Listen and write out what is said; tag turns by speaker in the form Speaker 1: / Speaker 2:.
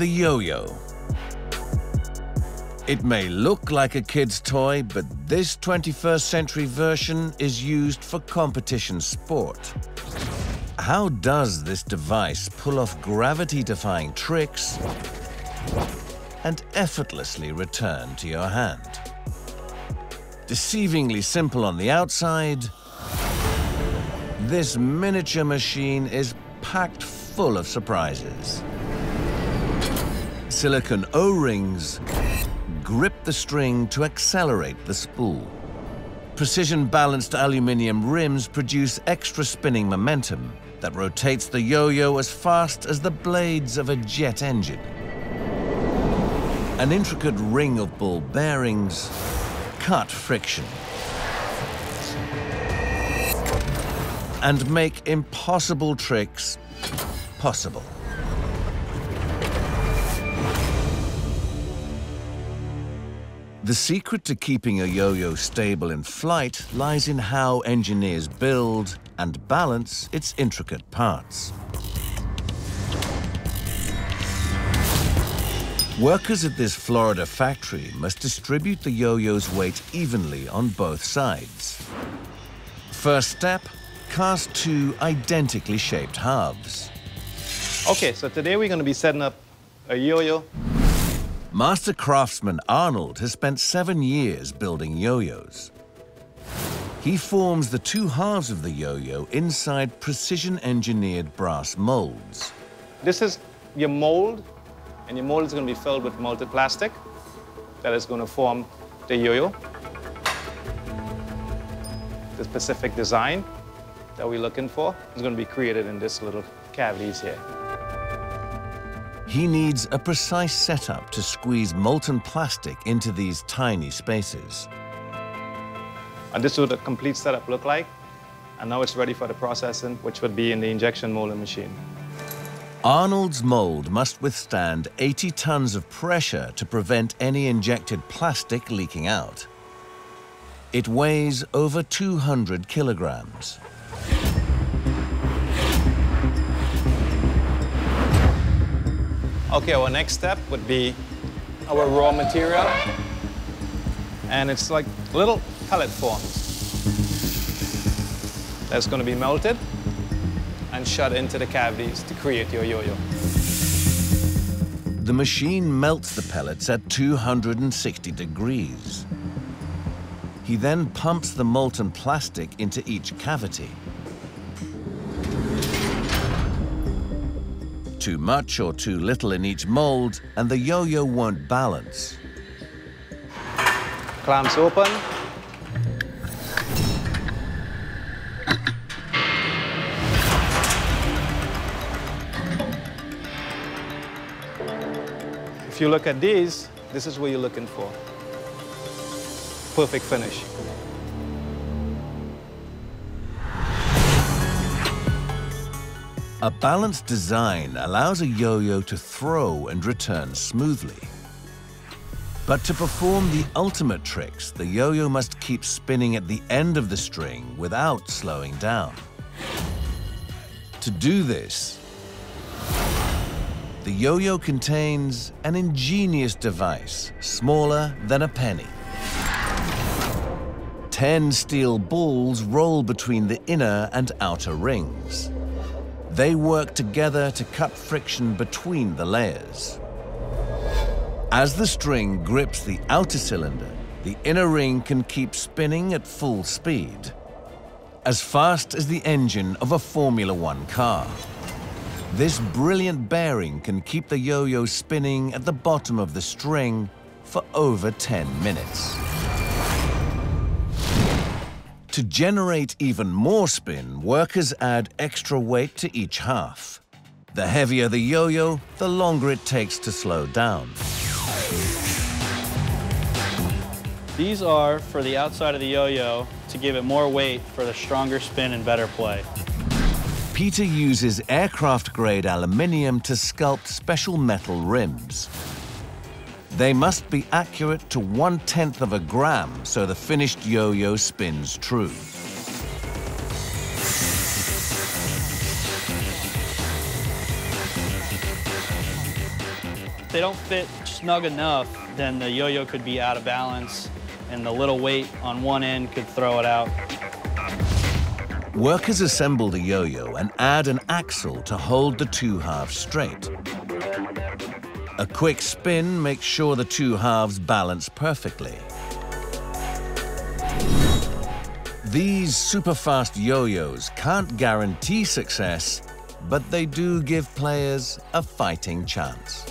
Speaker 1: the yo-yo. It may look like a kid's toy, but this 21st century version is used for competition sport. How does this device pull off gravity-defying tricks and effortlessly return to your hand? Deceivingly simple on the outside, this miniature machine is packed full of surprises. Silicone O-rings grip the string to accelerate the spool. Precision-balanced aluminium rims produce extra spinning momentum that rotates the yo-yo as fast as the blades of a jet engine. An intricate ring of ball bearings cut friction and make impossible tricks possible. The secret to keeping a yo-yo stable in flight lies in how engineers build and balance its intricate parts. Workers at this Florida factory must distribute the yo-yo's weight evenly on both sides. First step, cast two identically shaped halves.
Speaker 2: Okay, so today we're going to be setting up a yo-yo.
Speaker 1: Master craftsman Arnold has spent seven years building yo-yos. He forms the two halves of the yo-yo inside precision-engineered brass molds.
Speaker 2: This is your mold and your mold is going to be filled with melted plastic that is going to form the yo-yo. The specific design that we're looking for is going to be created in this little cavities here.
Speaker 1: He needs a precise setup to squeeze molten plastic into these tiny spaces.
Speaker 2: And this is what the complete setup look like. And now it's ready for the processing, which would be in the injection molding machine.
Speaker 1: Arnold's mold must withstand 80 tons of pressure to prevent any injected plastic leaking out. It weighs over 200 kilograms.
Speaker 2: Okay, our next step would be our raw material. And it's like little pellet forms. That's going to be melted and shot into the cavities to create your yo-yo.
Speaker 1: The machine melts the pellets at 260 degrees. He then pumps the molten plastic into each cavity. Too much or too little in each mold, and the yo-yo won't balance.
Speaker 2: Clamps open. If you look at these, this is what you're looking for. Perfect finish.
Speaker 1: A balanced design allows a yo-yo to throw and return smoothly. But to perform the ultimate tricks, the yo-yo must keep spinning at the end of the string without slowing down. To do this, the yo-yo contains an ingenious device, smaller than a penny. Ten steel balls roll between the inner and outer rings. They work together to cut friction between the layers. As the string grips the outer cylinder, the inner ring can keep spinning at full speed, as fast as the engine of a Formula One car. This brilliant bearing can keep the yo-yo spinning at the bottom of the string for over 10 minutes. To generate even more spin, workers add extra weight to each half. The heavier the yo-yo, the longer it takes to slow down.
Speaker 3: These are for the outside of the yo-yo to give it more weight for the stronger spin and better play.
Speaker 1: Peter uses aircraft-grade aluminium to sculpt special metal rims. They must be accurate to one-tenth of a gram so the finished yo-yo spins true.
Speaker 3: If they don't fit snug enough, then the yo-yo could be out of balance and the little weight on one end could throw it out.
Speaker 1: Workers assemble the yo-yo and add an axle to hold the two halves straight. A quick spin makes sure the two halves balance perfectly. These super-fast yo-yos can't guarantee success, but they do give players a fighting chance.